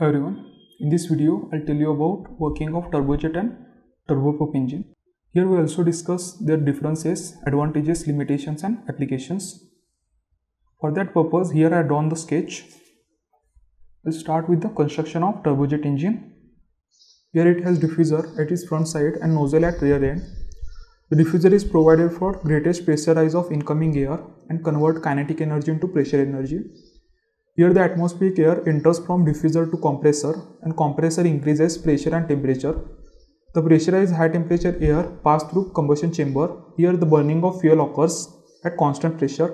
Hi everyone, in this video I'll tell you about working of turbojet and turboprop engine. Here we also discuss their differences, advantages, limitations and applications. For that purpose here I drawn the sketch. We'll start with the construction of turbojet engine. Here it has diffuser at its front side and nozzle at rear end. The diffuser is provided for greatest pressure rise of incoming air and convert kinetic energy into pressure energy. Here the atmospheric air enters from diffuser to compressor and compressor increases pressure and temperature. The pressurized high temperature air pass through combustion chamber. Here the burning of fuel occurs at constant pressure.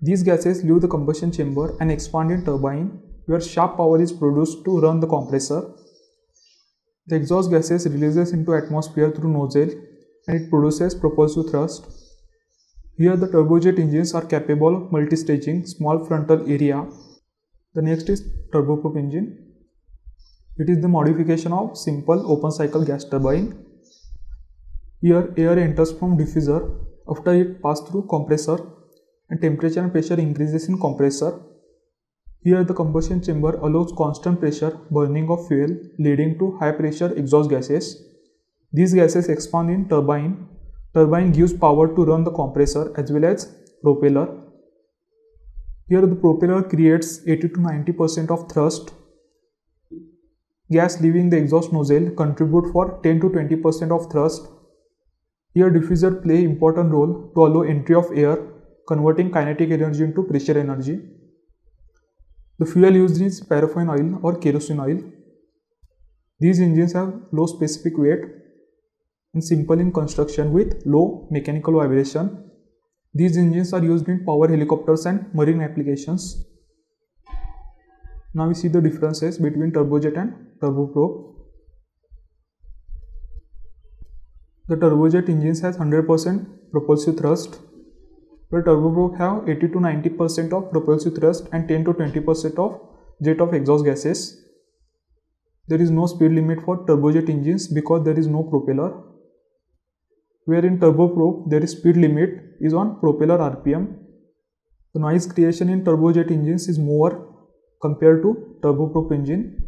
These gases leave the combustion chamber and expand in turbine where shaft power is produced to run the compressor. The exhaust gases releases into atmosphere through nozzle and it produces propulsive thrust. Here the turbojet engines are capable of multi-staging small frontal area. The next is turboprop engine. It is the modification of simple open cycle gas turbine. Here air enters from diffuser after it passes through compressor and temperature and pressure increases in compressor. Here the combustion chamber allows constant pressure burning of fuel leading to high pressure exhaust gases. These gases expand in turbine Turbine gives power to run the compressor as well as propeller. Here the propeller creates 80 to 90% of thrust. Gas leaving the exhaust nozzle contribute for 10 to 20% of thrust. Here diffuser play important role to allow entry of air converting kinetic energy into pressure energy. The fuel used is paraffin oil or kerosene oil. These engines have low specific weight and simple in construction with low mechanical vibration. These engines are used in power helicopters and marine applications. Now we see the differences between turbojet and turboprop. The turbojet engines has 100% propulsive thrust, where turboprop have 80 to 90% of propulsive thrust and 10 to 20% of jet of exhaust gases. There is no speed limit for turbojet engines because there is no propeller where in turboprop there is speed limit is on propeller rpm the noise creation in turbojet engines is more compared to turboprop engine.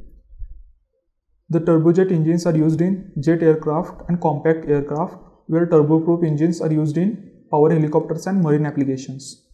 The turbojet engines are used in jet aircraft and compact aircraft where turboprop engines are used in power helicopters and marine applications